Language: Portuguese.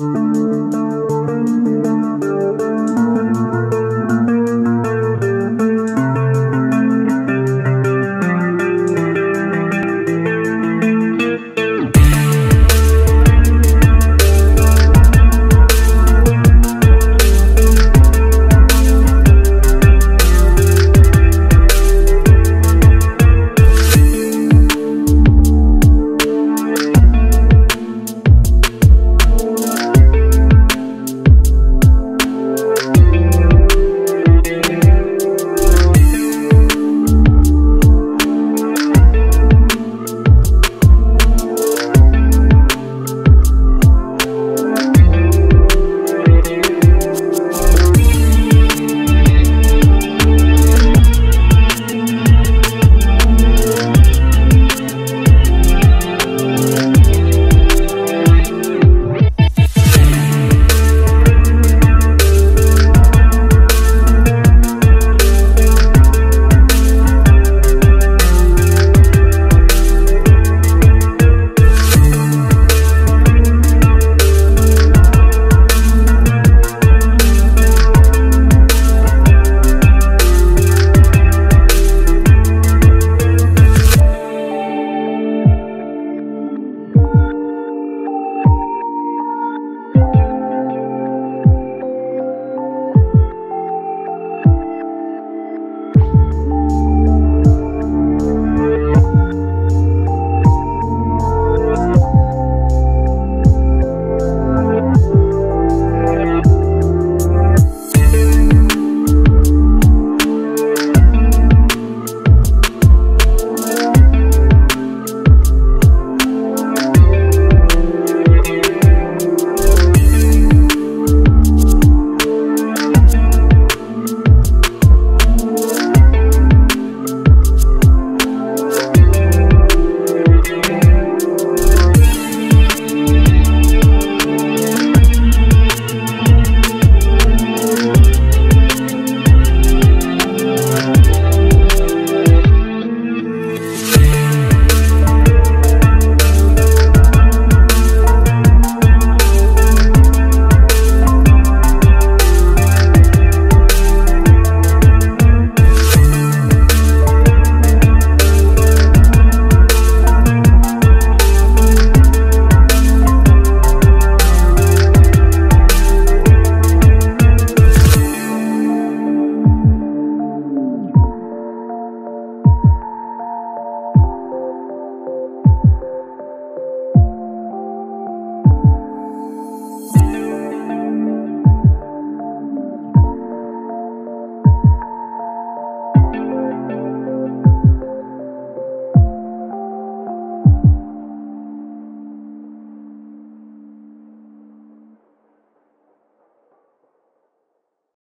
Música